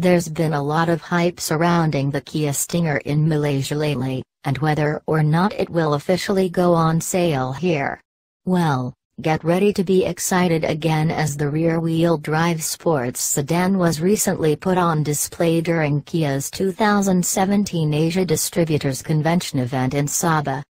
There's been a lot of hype surrounding the Kia Stinger in Malaysia lately, and whether or not it will officially go on sale here. Well, get ready to be excited again as the rear-wheel drive sports sedan was recently put on display during Kia's 2017 Asia Distributors Convention event in Sabah.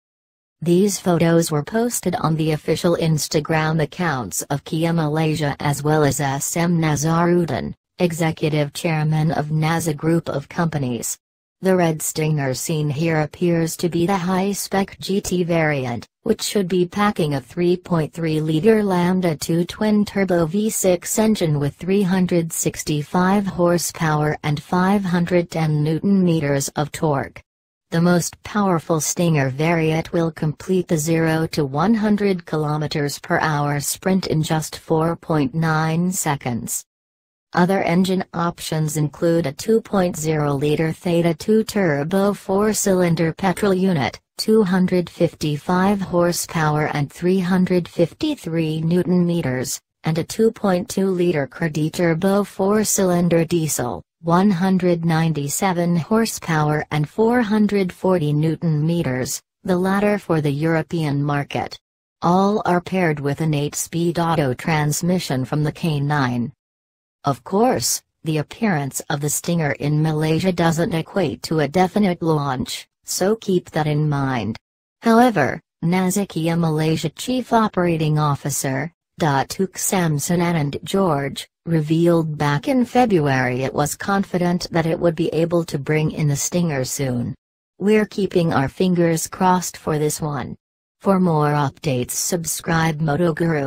These photos were posted on the official Instagram accounts of Kia Malaysia as well as SM Nasarudin, executive chairman of Naza Group of Companies. The red Stinger seen here appears to be the high-spec GT variant, which should be packing a 3.3-liter Lambda 2 twin-turbo V6 engine with 365 horsepower and 510 newton-meters of torque. The most powerful Stinger variant will complete the 0 to 100 km per hour sprint in just 4.9 seconds. Other engine options include a 2.0-liter Theta 2 turbo four-cylinder petrol unit, 255 horsepower and 353 newton-meters, and a 2.2-liter CRDi turbo four-cylinder diesel, 197 horsepower and 440 newton-meters, the latter for the European market. All are paired with an 8-speed auto transmission from the K9. Of course, the appearance of the Stinger in Malaysia doesn't equate to a definite launch, so keep that in mind. However, Naza Kia Malaysia Chief Operating Officer, Datuk Samson Anand George, revealed back in February it was confident that it would be able to bring in the Stinger soon. We're keeping our fingers crossed for this one. For more updates subscribe Moto Guru.